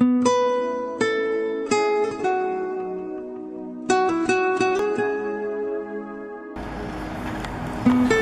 thank you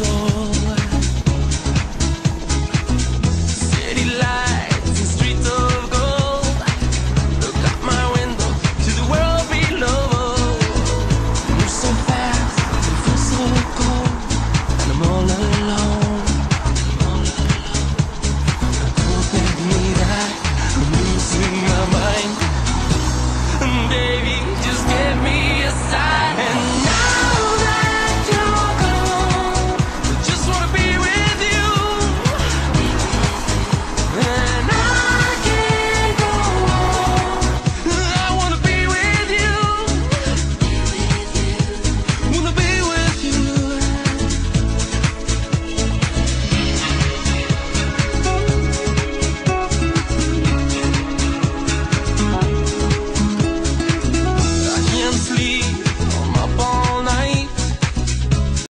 sol.